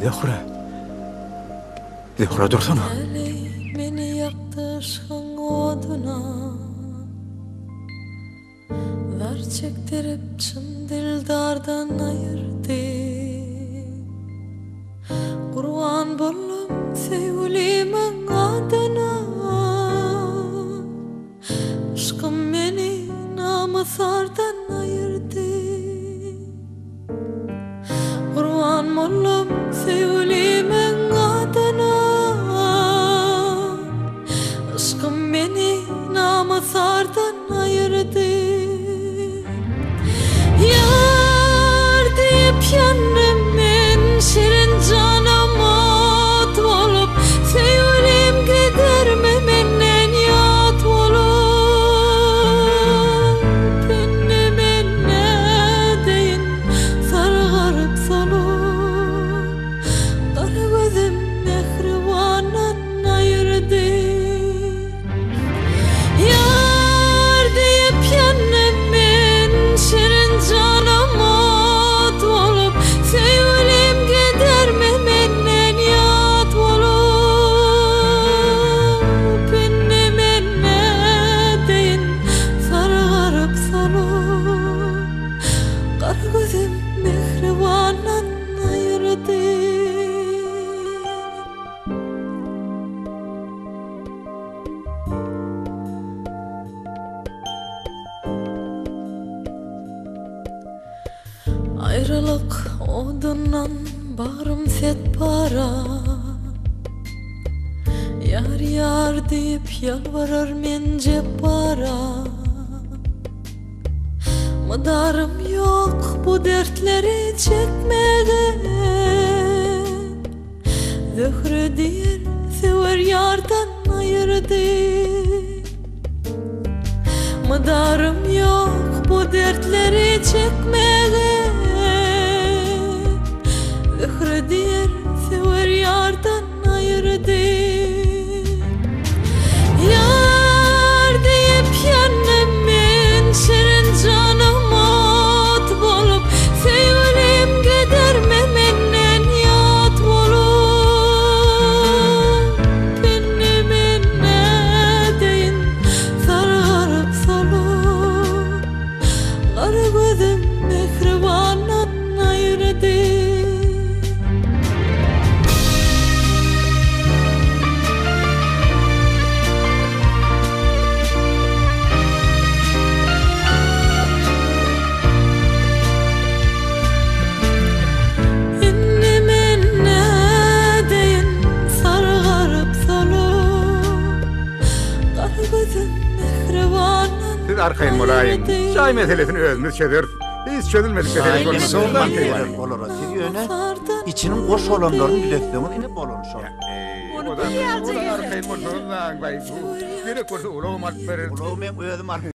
Zehra. Zehra dursana. Yaktı aşkın oduna Ver çektirip çın dildardan ayırdı Kurban bollum sevgilimin adına Aşkım beni namusardan namusardan Ayrılık odundan bağrım set para Yar yar deyip yalvarır men cep para Madarım yok bu dertleri çekmeye Zöhrü değil sever yardan ayırdı. Madarım yok bu dertleri çekmeye Siz arkayın molayın. ayırdı. Çay meselesini özümüz çözür. Hiç çözülmedikçe Şahin telefonu soldan soldan geliyor geliyor. bolora siriyöne. İçinin koş olanların biletlığını inip bolonu şol. O da o da arkayın motorundan bay bu. Direkt kurdu ulan mat verir. Ulan ben ödüm